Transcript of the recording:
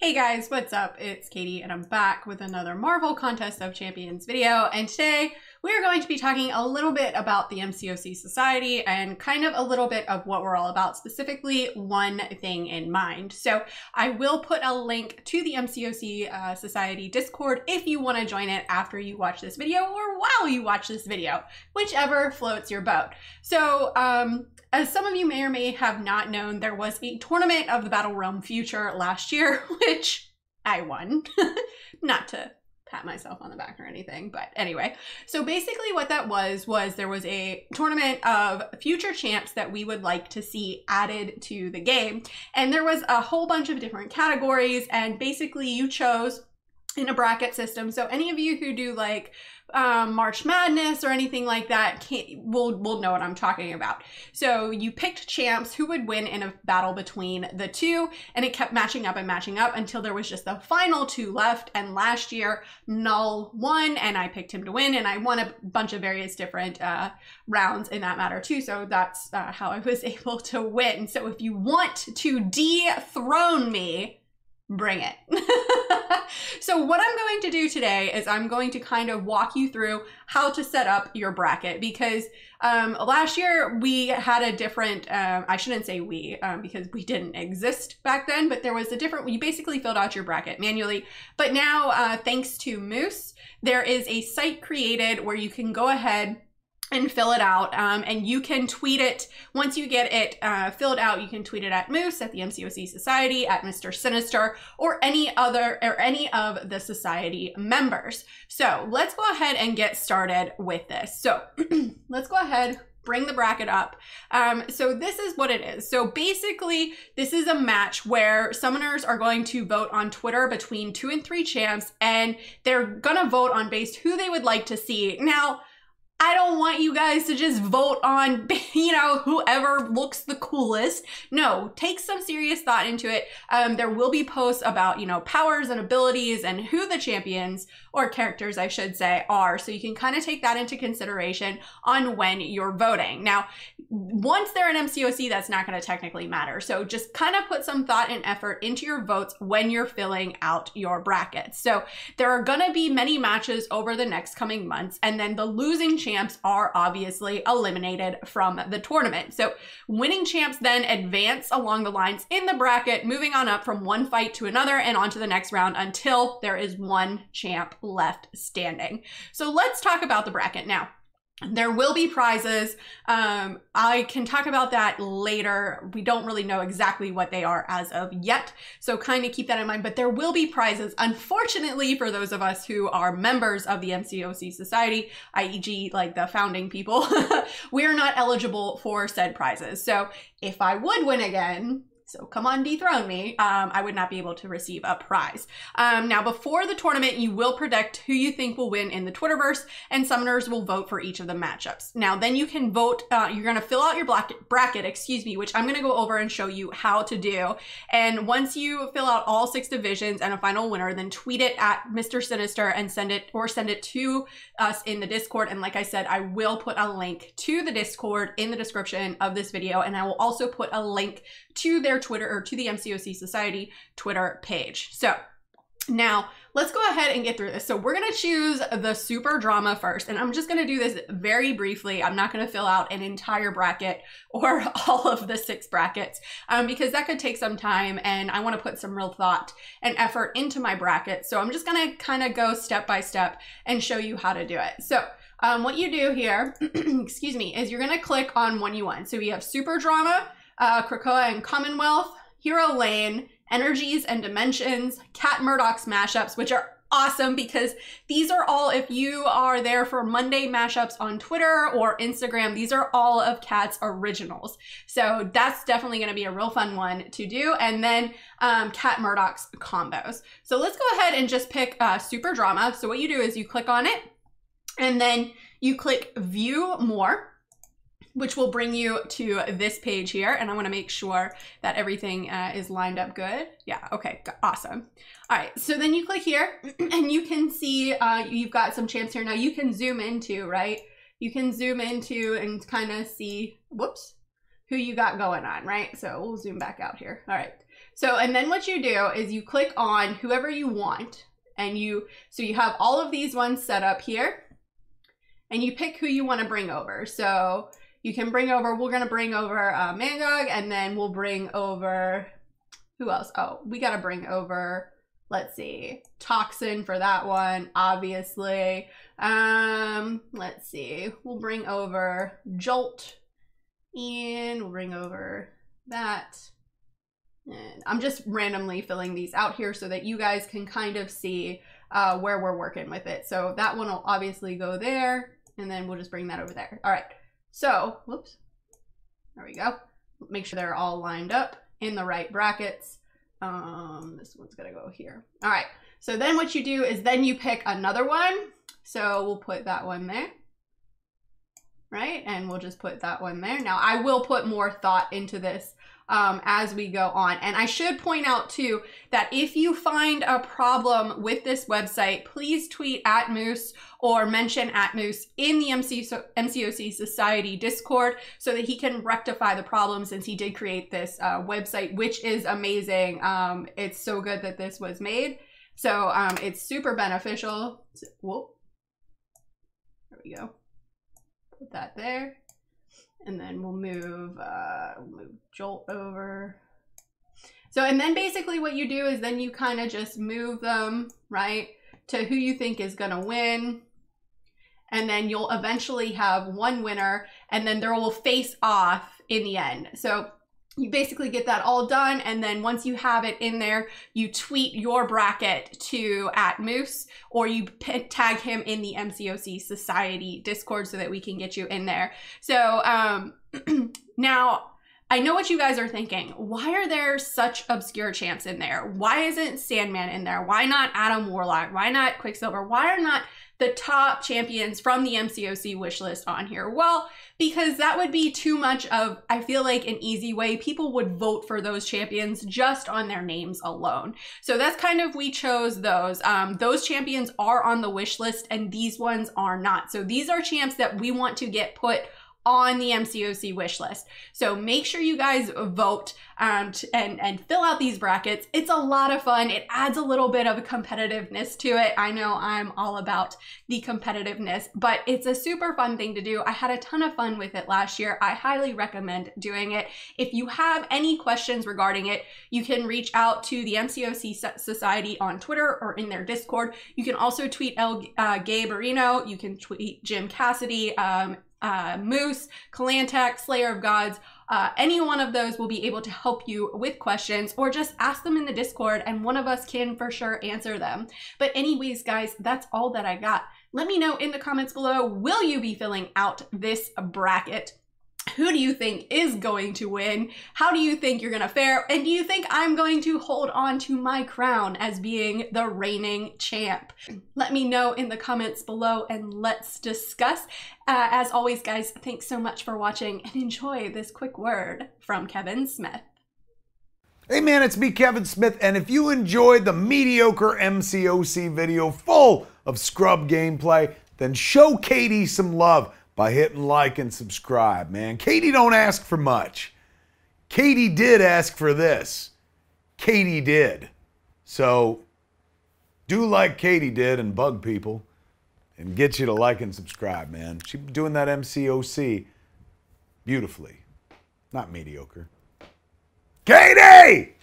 Hey guys, what's up? It's Katy and I'm back with another Marvel Contest of Champions video and today we are going to be talking a little bit about the MCOC Society and kind of a little bit of what we're all about, specifically one thing in mind. So I will put a link to the MCOC uh, Society Discord if you want to join it after you watch this video or while you watch this video, whichever floats your boat. So um, as some of you may or may have not known, there was a tournament of the Battlerealm Future last year, which I won. not to pat myself on the back or anything, but anyway. So basically what that was was there was a tournament of future champs that we would like to see added to the game. And there was a whole bunch of different categories and basically you chose in a bracket system. So any of you who do like um, March Madness or anything like that can will will know what I'm talking about. So you picked champs who would win in a battle between the two, and it kept matching up and matching up until there was just the final two left. And last year, Null won, and I picked him to win, and I won a bunch of various different uh, rounds in that matter too. So that's uh, how I was able to win. So if you want to dethrone me, bring it. so what I'm going to do today is I'm going to kind of walk you through how to set up your bracket because um, last year we had a different, um, I shouldn't say we um, because we didn't exist back then, but there was a different, you basically filled out your bracket manually. But now uh, thanks to Moose, there is a site created where you can go ahead and fill it out. Um, and you can tweet it once you get it uh, filled out. You can tweet it at Moose, at the MCOC Society, at Mr. Sinister, or any other or any of the society members. So let's go ahead and get started with this. So let's go ahead. Bring the bracket up. Um, so this is what it is. So basically, this is a match where summoners are going to vote on Twitter between two and three champs, and they're gonna vote on based who they would like to see. Now, I don't want you guys to just vote on, you know, whoever looks the coolest. No, take some serious thought into it. Um, there will be posts about, you know, powers and abilities and who the champions or characters, I should say, are. So you can kind of take that into consideration on when you're voting. Now, once they're an MCOC, that's not going to technically matter. So just kind of put some thought and effort into your votes when you're filling out your brackets. So there are going to be many matches over the next coming months, and then the losing champs are obviously eliminated from the tournament. So winning champs then advance along the lines in the bracket, moving on up from one fight to another and on to the next round until there is one champ left standing. So let's talk about the bracket now. There will be prizes. Um, I can talk about that later. We don't really know exactly what they are as of yet. So kind of keep that in mind, but there will be prizes. Unfortunately, for those of us who are members of the MCOC Society, i.e. like the founding people, we are not eligible for said prizes. So if I would win again, so come on, dethrone me. Um, I would not be able to receive a prize. Um, now, before the tournament, you will predict who you think will win in the Twitterverse, and summoners will vote for each of the matchups. Now, then you can vote. Uh, you're going to fill out your bracket, excuse me, which I'm going to go over and show you how to do. And once you fill out all six divisions and a final winner, then tweet it at Mr. Sinister and send it or send it to us in the Discord. And like I said, I will put a link to the Discord in the description of this video, and I will also put a link to their Twitter or to the MCOC Society Twitter page. So now let's go ahead and get through this. So we're gonna choose the super drama first, and I'm just gonna do this very briefly. I'm not gonna fill out an entire bracket or all of the six brackets um, because that could take some time and I wanna put some real thought and effort into my bracket. So I'm just gonna kind of go step by step and show you how to do it. So um, what you do here, excuse me, is you're gonna click on one you want. So we have super drama, uh, Krakoa and Commonwealth, Hero Lane, Energies and Dimensions, Cat Murdoch's mashups, which are awesome because these are all, if you are there for Monday mashups on Twitter or Instagram, these are all of Cat's originals. So that's definitely going to be a real fun one to do. And then um, Cat Murdoch's combos. So let's go ahead and just pick uh, Super Drama. So what you do is you click on it and then you click View More which will bring you to this page here. And I wanna make sure that everything uh, is lined up good. Yeah, okay, awesome. All right, so then you click here and you can see uh, you've got some champs here. Now you can zoom into, right? You can zoom into and kind of see, whoops, who you got going on, right? So we'll zoom back out here. All right. So, and then what you do is you click on whoever you want and you, so you have all of these ones set up here and you pick who you want to bring over. So you can bring over, we're going to bring over uh, Mangog and then we'll bring over, who else? Oh, we got to bring over, let's see, Toxin for that one, obviously. Um, let's see, we'll bring over Jolt and we'll bring over that. And I'm just randomly filling these out here so that you guys can kind of see uh, where we're working with it. So that one will obviously go there and then we'll just bring that over there. All right. So, whoops. There we go. Make sure they're all lined up in the right brackets. Um, this one's gonna go here. All right. So then what you do is then you pick another one. So we'll put that one there. Right? And we'll just put that one there. Now I will put more thought into this um, as we go on. And I should point out too that if you find a problem with this website, please tweet at Moose or mention at Moose in the MC MCOC Society Discord so that he can rectify the problem since he did create this uh, website, which is amazing. Um, it's so good that this was made. So um, it's super beneficial. Whoa. There we go. Put that there and then we'll move uh, we'll move Jolt over. So, and then basically what you do is then you kind of just move them, right, to who you think is going to win. And then you'll eventually have one winner, and then there will face off in the end. So you basically get that all done and then once you have it in there you tweet your bracket to at moose or you tag him in the mcoc society discord so that we can get you in there. So um now I know what you guys are thinking. Why are there such obscure champs in there? Why isn't Sandman in there? Why not Adam Warlock? Why not Quicksilver? Why are not the top champions from the MCOC wish list on here? Well, because that would be too much of, I feel like, an easy way. People would vote for those champions just on their names alone. So that's kind of, we chose those. Um, those champions are on the wish list and these ones are not. So these are champs that we want to get put on the MCOC wish list. So make sure you guys vote um, and, and fill out these brackets. It's a lot of fun. It adds a little bit of competitiveness to it. I know I'm all about the competitiveness, but it's a super fun thing to do. I had a ton of fun with it last year. I highly recommend doing it. If you have any questions regarding it, you can reach out to the MCOC Society on Twitter or in their Discord. You can also tweet El uh, Gabe Areno. You can tweet Jim Cassidy. Um, uh, Moose, Kalantak, Slayer of Gods, uh, any one of those will be able to help you with questions or just ask them in the Discord and one of us can for sure answer them. But anyways, guys, that's all that I got. Let me know in the comments below, will you be filling out this bracket? Who do you think is going to win? How do you think you're going to fare? And do you think I'm going to hold on to my crown as being the reigning champ? Let me know in the comments below and let's discuss. Uh, as always, guys, thanks so much for watching and enjoy this quick word from Kevin Smith. Hey man, it's me, Kevin Smith, and if you enjoyed the mediocre MCOC video full of scrub gameplay, then show Katy some love by hitting like and subscribe, man. Katy don't ask for much. Katy did ask for this. Katy did. So do like Katy did and bug people and get you to like and subscribe, man. She's doing that MCOC beautifully. Not mediocre. Katy!